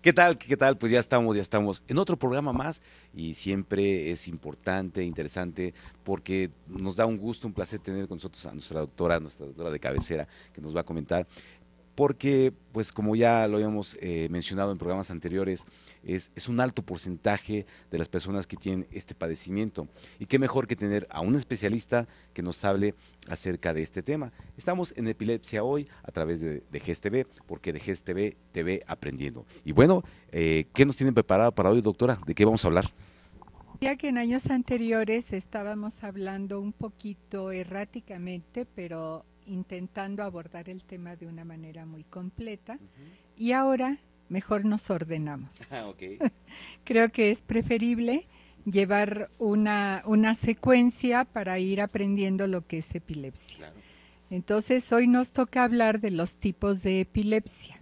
¿Qué tal? ¿Qué tal? Pues ya estamos, ya estamos en otro programa más y siempre es importante, interesante, porque nos da un gusto, un placer tener con nosotros a nuestra doctora, nuestra doctora de cabecera, que nos va a comentar porque, pues como ya lo habíamos eh, mencionado en programas anteriores, es, es, un alto porcentaje de las personas que tienen este padecimiento. Y qué mejor que tener a un especialista que nos hable acerca de este tema. Estamos en epilepsia hoy a través de, de GSTV, porque de GSTV TV aprendiendo. Y bueno, eh, ¿qué nos tienen preparado para hoy, doctora? ¿De qué vamos a hablar? Ya que en años anteriores estábamos hablando un poquito erráticamente, pero intentando abordar el tema de una manera muy completa y ahora mejor nos ordenamos. Ah, Creo que es preferible llevar una, una, secuencia para ir aprendiendo lo que es epilepsia. Entonces, hoy nos toca hablar de los tipos de epilepsia.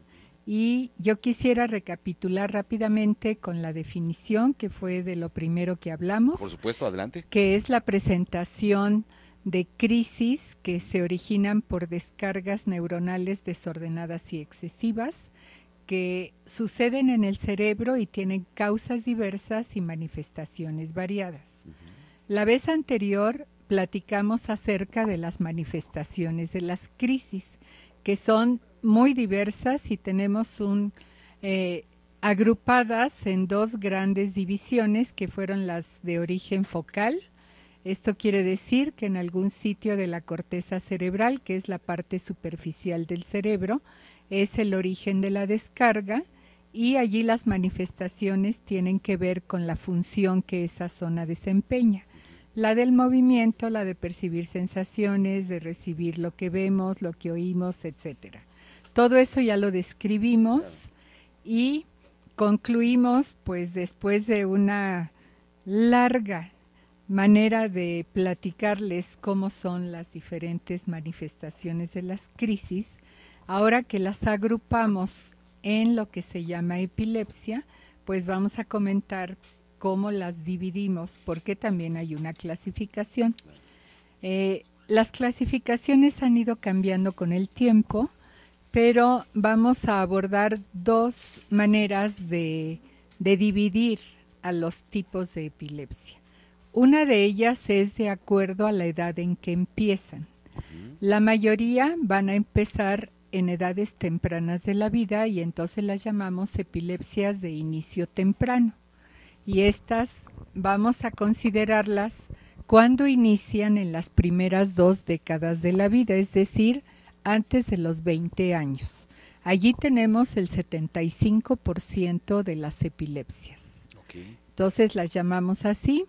Y yo quisiera recapitular rápidamente con la definición que fue de lo primero que hablamos. Por supuesto, adelante. Que es la presentación de crisis que se originan por descargas neuronales desordenadas y excesivas que suceden en el cerebro y tienen causas diversas y manifestaciones variadas. La vez anterior platicamos acerca de las manifestaciones de las crisis, que son muy diversas y tenemos un eh, agrupadas en dos grandes divisiones que fueron las de origen focal, esto quiere decir que en algún sitio de la corteza cerebral, que es la parte superficial del cerebro, es el origen de la descarga y allí las manifestaciones tienen que ver con la función que esa zona desempeña. La del movimiento, la de percibir sensaciones, de recibir lo que vemos, lo que oímos, etc. Todo eso ya lo describimos y concluimos pues después de una larga manera de platicarles cómo son las diferentes manifestaciones de las crisis, ahora que las agrupamos en lo que se llama epilepsia, pues vamos a comentar cómo las dividimos, porque también hay una clasificación. Eh, las clasificaciones han ido cambiando con el tiempo, pero vamos a abordar dos maneras de dividir a los tipos de epilepsia. Una de ellas es de acuerdo a la edad en que empiezan. La mayoría van a empezar en edades tempranas de la vida y entonces las llamamos epilepsias de inicio temprano. Y estas vamos a considerarlas cuando inician en las primeras dos décadas de la vida, es decir, antes de los 20 años. Allí tenemos el 75% de las epilepsias. Entonces las llamamos así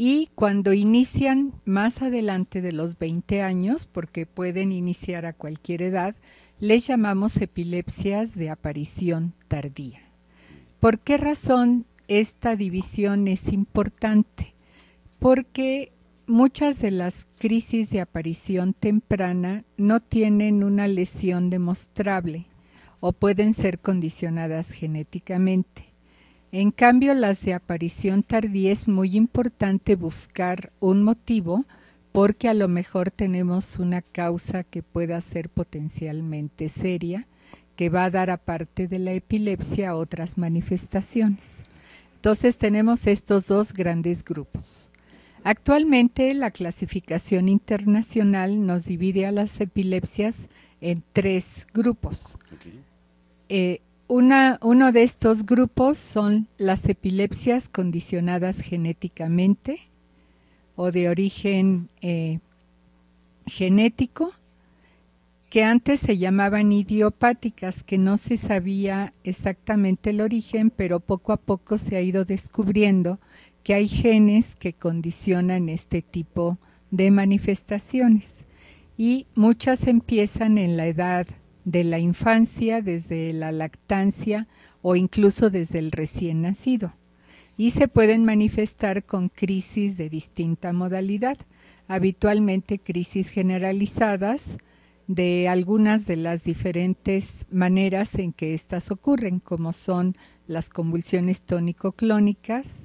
y cuando inician más adelante de los 20 años, porque pueden iniciar a cualquier edad, les llamamos epilepsias de aparición tardía. ¿Por qué razón esta división es importante? Porque muchas de las crisis de aparición temprana no tienen una lesión demostrable o pueden ser condicionadas genéticamente. En cambio, las de aparición tardía es muy importante buscar un motivo porque a lo mejor tenemos una causa que pueda ser potencialmente seria, que va a dar aparte de la epilepsia otras manifestaciones. Entonces tenemos estos dos grandes grupos. Actualmente la clasificación internacional nos divide a las epilepsias en tres grupos. Eh, uno de estos grupos son las epilepsias condicionadas genéticamente o de origen eh, genético, que antes se llamaban idiopáticas, que no se sabía exactamente el origen, pero poco a poco se ha ido descubriendo que hay genes que condicionan este tipo de manifestaciones. Y muchas empiezan en la edad de la infancia, desde la lactancia o incluso desde el recién nacido. Y se pueden manifestar con crisis de distinta modalidad, habitualmente crisis generalizadas de algunas de las diferentes maneras en que éstas ocurren, como son las convulsiones tónico-clónicas,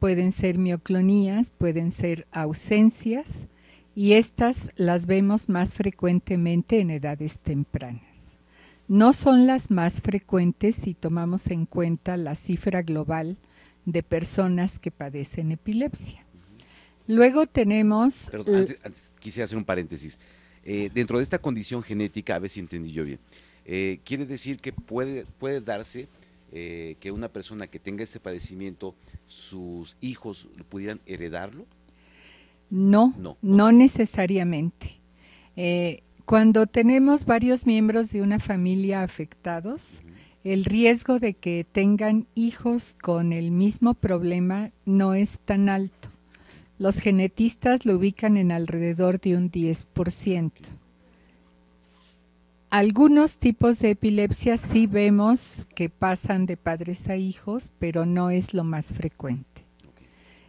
pueden ser mioclonías, pueden ser ausencias, y estas las vemos más frecuentemente en edades tempranas. No son las más frecuentes si tomamos en cuenta la cifra global de personas que padecen epilepsia. Luego tenemos... Pero antes, quisiera hacer un paréntesis. Eh, dentro de esta condición genética, a ver si entendí yo bien, eh, quiere decir que puede, puede darse eh, que una persona que tenga este padecimiento, sus hijos pudieran heredarlo? No, no, necesariamente. Cuando tenemos varios miembros de una familia afectados, el riesgo de que tengan hijos con el mismo problema no es tan alto. Los genetistas lo ubican en alrededor de un 10%. Algunos tipos de epilepsia sí vemos que pasan de padres a hijos, pero no es lo más frecuente.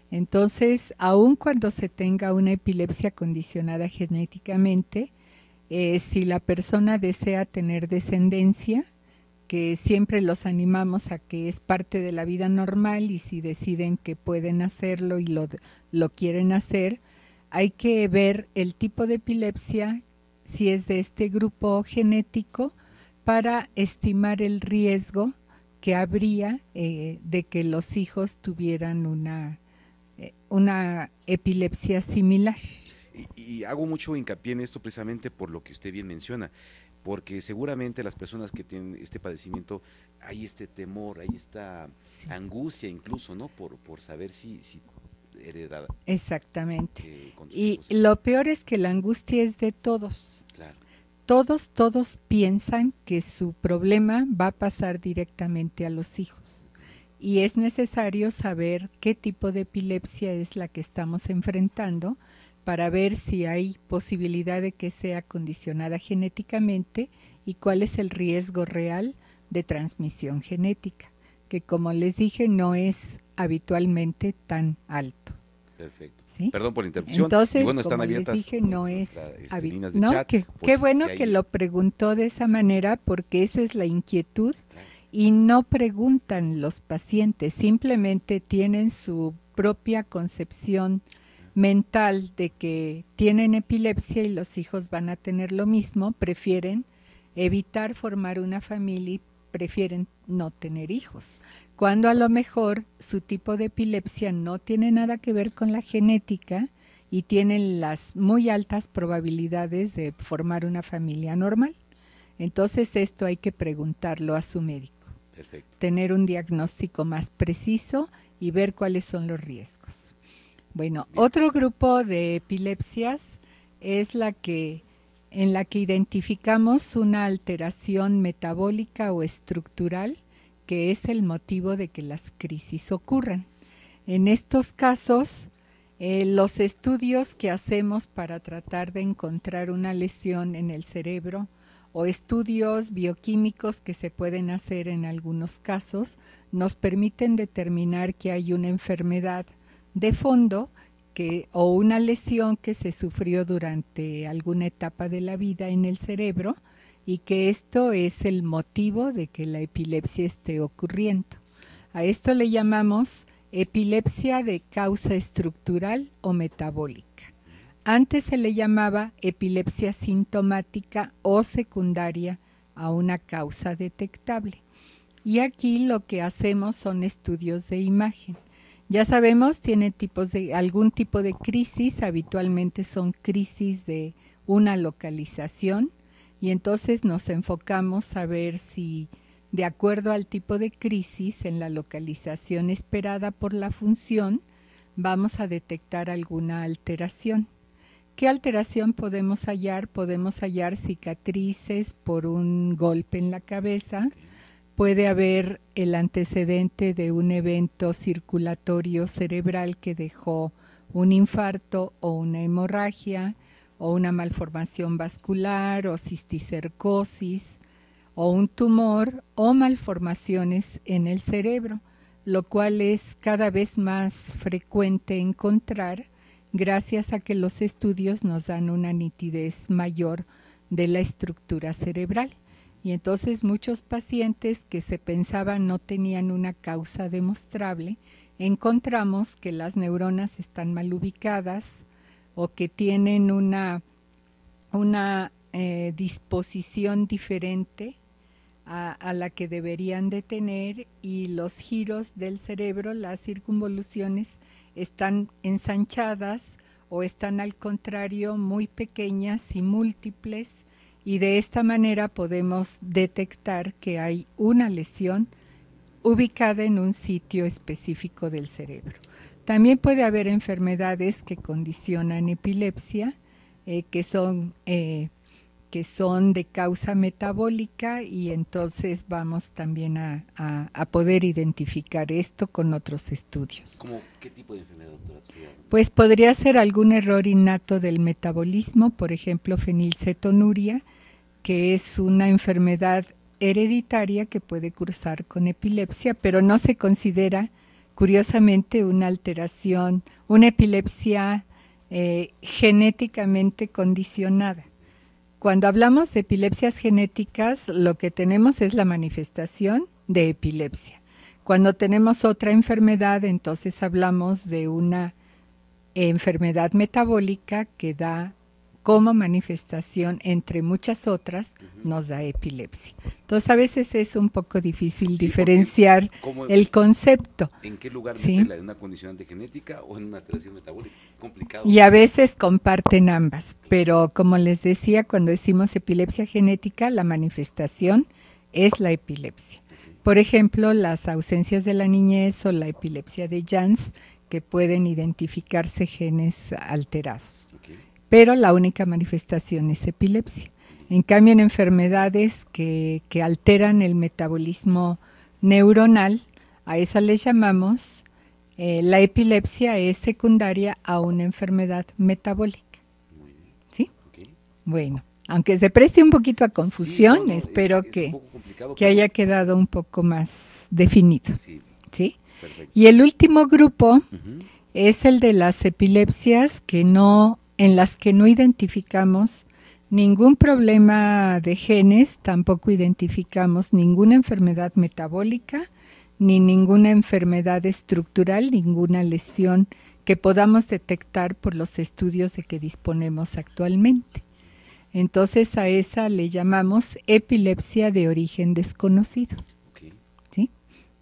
Entonces, aun cuando se tenga una epilepsia condicionada genéticamente, eh, si la persona desea tener descendencia, que siempre los animamos a que es parte de la vida normal y si deciden que pueden hacerlo y lo, lo quieren hacer, hay que ver el tipo de epilepsia, si es de este grupo genético, para estimar el riesgo que habría eh, de que los hijos tuvieran una, eh, una epilepsia similar. Y, y, hago mucho hincapié en esto precisamente por lo que usted bien menciona porque seguramente las personas que tienen este padecimiento, hay este temor, hay esta angustia incluso, ¿no? Por, por saber si, si heredada. Exactamente. y lo peor es que la angustia es de todos. Claro. Todos, todos piensan que su problema va a pasar directamente a los hijos. Y es necesario saber qué tipo de epilepsia es la que estamos enfrentando para ver si hay posibilidad de que sea condicionada genéticamente y cuál es el riesgo real de transmisión genética, que como les dije no es habitualmente tan alto. Perfecto. Perdón por la interrupción. Entonces, como les dije, no es este, qué bueno que lo preguntó de esa manera porque esa es la inquietud y no preguntan los pacientes, simplemente tienen su propia concepción mental de que tienen epilepsia y los hijos van a tener lo mismo, prefieren evitar formar una familia y prefieren no tener hijos, cuando a lo mejor su tipo de epilepsia no tiene nada que ver con la genética y tienen las muy altas probabilidades de formar una familia normal. Entonces esto hay que preguntarlo a su médico. Tener un diagnóstico más preciso y ver cuáles son los riesgos. Bueno, otro grupo de epilepsias es la que en la que identificamos una alteración metabólica o estructural que es el motivo de que las crisis ocurran. En estos casos, eh, los estudios que hacemos para tratar de encontrar una lesión en el cerebro o estudios bioquímicos que se pueden hacer en algunos casos nos permiten determinar que hay una enfermedad de fondo que, o una lesión que se sufrió durante alguna etapa de la vida en el cerebro y que esto es el motivo de que la epilepsia esté ocurriendo. A esto le llamamos epilepsia de causa estructural o metabólica. Antes se le llamaba epilepsia sintomática o secundaria a una causa detectable. Y aquí lo que hacemos son estudios de imagen. Ya sabemos, tiene tipos de algún tipo de crisis, habitualmente son crisis de una localización y entonces nos enfocamos a ver si de acuerdo al tipo de crisis en la localización esperada por la función vamos a detectar alguna alteración. ¿Qué alteración podemos hallar? Podemos hallar cicatrices por un golpe en la cabeza, puede haber el antecedente de un evento circulatorio cerebral que dejó un infarto o una hemorragia o una malformación vascular o cisticercosis o un tumor o malformaciones en el cerebro, lo cual es cada vez más frecuente encontrar gracias a que los estudios nos dan una nitidez mayor de la estructura cerebral. Y entonces muchos pacientes que se pensaban no tenían una causa demostrable, encontramos que las neuronas están mal ubicadas o que tienen una, una eh, disposición diferente a, la que deberían de tener y los giros del cerebro, las circunvoluciones, están ensanchadas o están al contrario muy pequeñas y múltiples y de esta manera podemos detectar que hay una lesión ubicada en un sitio específico del cerebro. También puede haber enfermedades que condicionan epilepsia, eh, que son eh, que son de causa metabólica y entonces vamos también a, poder identificar esto con otros estudios. ¿Cómo, ¿Qué tipo de enfermedad, doctora? Pues podría ser algún error innato del metabolismo, por ejemplo, fenilcetonuria, que es una enfermedad hereditaria que puede cursar con epilepsia, pero no se considera, curiosamente, una alteración, una epilepsia eh, genéticamente condicionada. Cuando hablamos de epilepsias genéticas, lo que tenemos es la manifestación de epilepsia. Cuando tenemos otra enfermedad, entonces hablamos de una enfermedad metabólica que da como manifestación, entre muchas otras, nos da epilepsia. Entonces a veces es un poco difícil diferenciar el concepto. ¿En qué lugar ¿sí? ¿En una condición de genética o en una alteración metabólica? Y a veces comparten ambas, pero como les decía, cuando decimos epilepsia genética, la manifestación es la epilepsia. Por ejemplo, las ausencias de la niñez o la epilepsia de Jans, que pueden identificarse genes alterados. Pero la única manifestación es epilepsia. En cambio, en enfermedades que, que alteran el metabolismo neuronal, a esa les llamamos eh, la epilepsia es secundaria a una enfermedad metabólica. ¿Sí? Bueno, aunque se preste un poquito a confusión, espero que, que haya quedado un poco más definido. Sí. Y el último grupo es el de las epilepsias que no, en las que no identificamos ningún problema de genes, tampoco identificamos ninguna enfermedad metabólica ni ninguna enfermedad estructural, ninguna lesión que podamos detectar por los estudios de que disponemos actualmente. Entonces a esa le llamamos epilepsia de origen desconocido. ¿sí?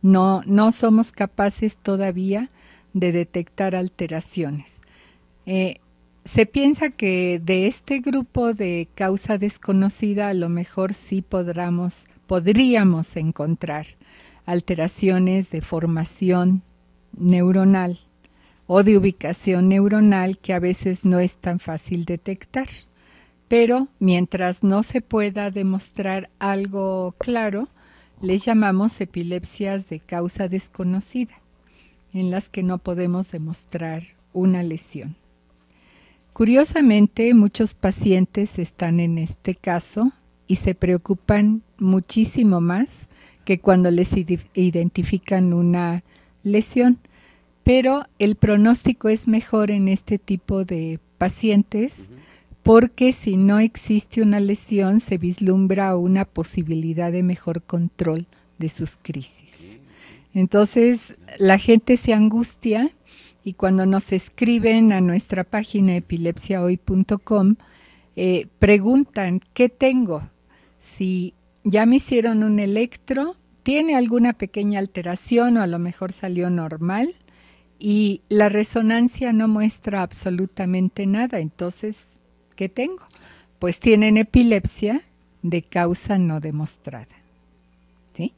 No, no somos capaces todavía de detectar alteraciones. Eh, se piensa que de este grupo de causa desconocida a lo mejor sí podríamos encontrar alteraciones de formación neuronal o de ubicación neuronal que a veces no es tan fácil detectar. Pero mientras no se pueda demostrar algo claro, les llamamos epilepsias de causa desconocida, en las que no podemos demostrar una lesión. Curiosamente, muchos pacientes están en este caso y se preocupan muchísimo más que cuando les identifican una lesión. Pero el pronóstico es mejor en este tipo de pacientes porque si no existe una lesión se vislumbra una posibilidad de mejor control de sus crisis. Entonces la gente se angustia y cuando nos escriben a nuestra página epilepsiahoy.com eh, preguntan, ¿qué tengo? Si ya me hicieron un electro, tiene alguna pequeña alteración o a lo mejor salió normal y la resonancia no muestra absolutamente nada. Entonces, ¿qué tengo? Pues tienen epilepsia de causa no demostrada. ¿Sí?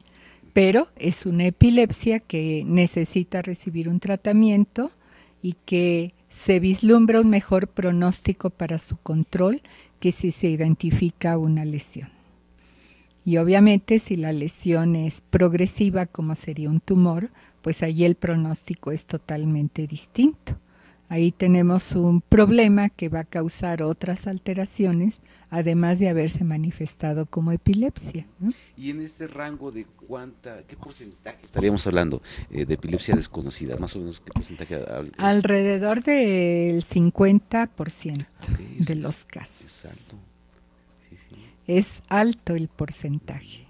Pero es una epilepsia que necesita recibir un tratamiento y que se vislumbra un mejor pronóstico para su control que si se identifica una lesión. Y obviamente si la lesión es progresiva, como sería un tumor, pues ahí el pronóstico es totalmente distinto. Ahí tenemos un problema que va a causar otras alteraciones, además de haberse manifestado como epilepsia. Y en este rango de cuánta, qué porcentaje estaríamos hablando eh, de epilepsia desconocida, más o menos qué porcentaje. Alrededor del 50% de los casos es alto el porcentaje.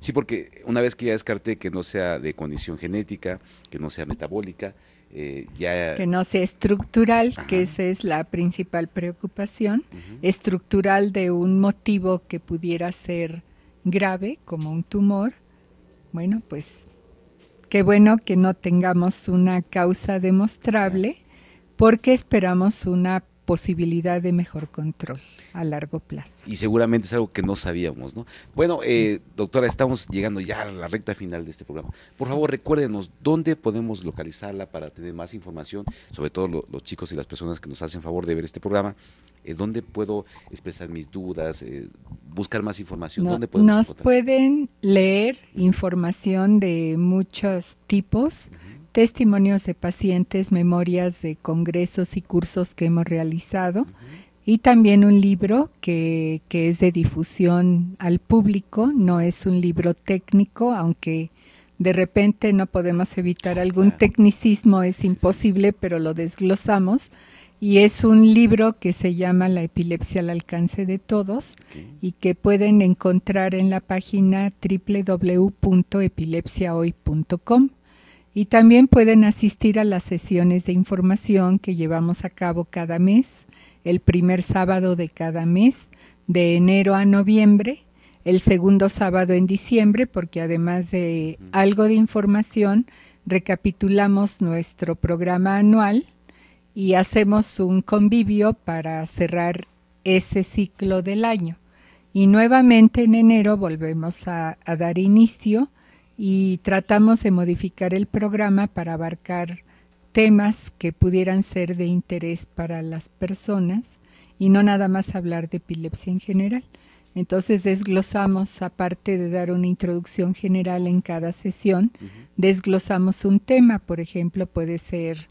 Sí. porque una vez que ya descarté que no sea de condición genética, que no sea metabólica, eh, ya... Que no sea estructural, que esa es la principal preocupación, estructural de un motivo que pudiera ser grave como un tumor, bueno, pues qué bueno que no tengamos una causa demostrable porque esperamos una posibilidad de mejor control a largo plazo. Y seguramente es algo que no sabíamos, ¿no? Bueno, eh, doctora, estamos llegando ya a la recta final de este programa. Por favor, recuérdenos dónde podemos localizarla para tener más información, sobre todo los chicos y las personas que nos hacen favor de ver este programa. Eh, ¿Dónde puedo expresar mis dudas, eh, buscar más información? ¿Dónde nos pueden leer información de muchos tipos testimonios de pacientes, memorias de congresos y cursos que hemos realizado y también un libro que, que, es de difusión al público, no es un libro técnico, aunque de repente no podemos evitar algún tecnicismo, es imposible, pero lo desglosamos. Y es un libro que se llama La epilepsia al alcance de todos y que pueden encontrar en la página www.epilepsiahoy.com. Y también pueden asistir a las sesiones de información que llevamos a cabo cada mes, el primer sábado de cada mes, de enero a noviembre, el segundo sábado en diciembre, porque además de algo de información, recapitulamos nuestro programa anual y hacemos un convivio para cerrar ese ciclo del año. Y nuevamente en enero volvemos a, a dar inicio y tratamos de modificar el programa para abarcar temas que pudieran ser de interés para las personas y no nada más hablar de epilepsia en general. Entonces desglosamos, aparte de dar una introducción general en cada sesión, desglosamos un tema, por ejemplo, puede ser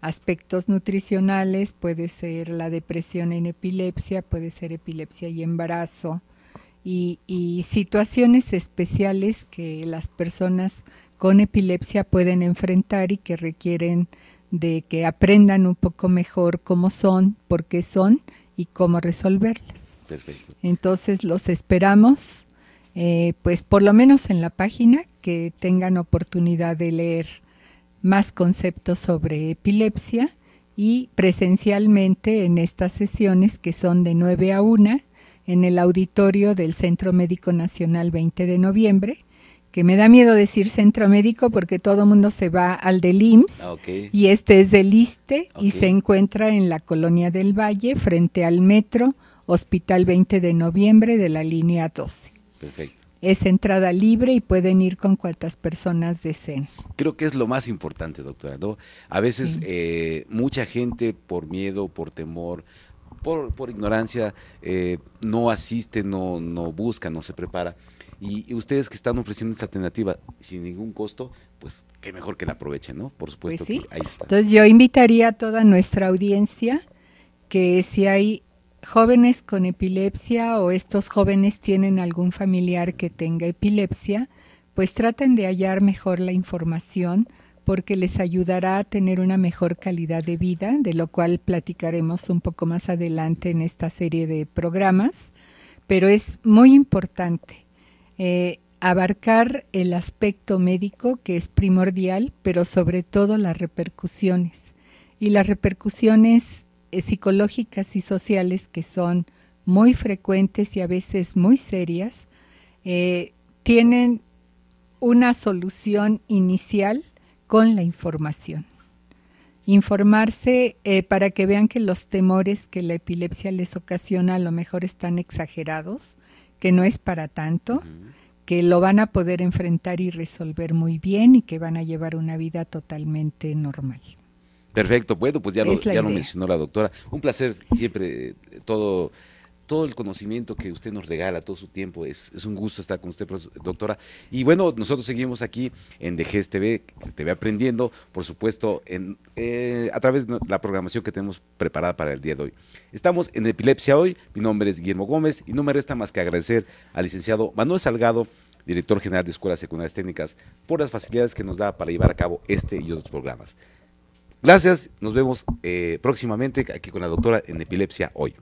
aspectos nutricionales, puede ser la depresión en epilepsia, puede ser epilepsia y embarazo, y, situaciones especiales que las personas con epilepsia pueden enfrentar y que requieren de que aprendan un poco mejor cómo son, por qué son y cómo resolverlas. Perfecto. Entonces los esperamos, eh, pues por lo menos en la página, que tengan oportunidad de leer más conceptos sobre epilepsia y presencialmente en estas sesiones que son de 9 a 1 en el auditorio del Centro Médico Nacional 20 de noviembre, que me da miedo decir centro médico porque todo mundo se va al del IMSS ah, y este es del ISTE y se encuentra en la colonia del Valle frente al metro Hospital 20 de noviembre de la línea 12. Perfecto. Es entrada libre y pueden ir con cuantas personas deseen. Creo que es lo más importante, doctora. ¿no? A veces eh, mucha gente por miedo, por temor, por, por ignorancia eh, no asiste, no, no busca, no se prepara. Y, ustedes que están ofreciendo esta alternativa sin ningún costo, pues qué mejor que la aprovechen, ¿no? Por supuesto pues ahí está. Entonces yo invitaría a toda nuestra audiencia que si hay jóvenes con epilepsia o estos jóvenes tienen algún familiar que tenga epilepsia, pues traten de hallar mejor la información porque les ayudará a tener una mejor calidad de vida, de lo cual platicaremos un poco más adelante en esta serie de programas, pero es muy importante eh, abarcar el aspecto médico que es primordial, pero sobre todo las repercusiones. Y las repercusiones eh, psicológicas y sociales que son muy frecuentes y a veces muy serias, eh, tienen una solución inicial con la información. Informarse eh, para que vean que los temores que la epilepsia les ocasiona a lo mejor están exagerados, que no es para tanto, que lo van a poder enfrentar y resolver muy bien y que van a llevar una vida totalmente normal. Perfecto, bueno, pues ya, lo, ya lo mencionó la doctora. Un placer siempre, eh, todo todo el conocimiento que usted nos regala, todo su tiempo. Es, un gusto estar con usted, doctora. Y bueno, nosotros seguimos aquí en DGS TV, TV Aprendiendo, por supuesto, en, eh, a través de la programación que tenemos preparada para el día de hoy. Estamos en Epilepsia Hoy, mi nombre es Guillermo Gómez y no me resta más que agradecer al licenciado Manuel Salgado, director general de Escuelas Secundarias Técnicas, por las facilidades que nos da para llevar a cabo este y otros programas. Gracias, nos vemos eh, próximamente aquí con la doctora en Epilepsia Hoy.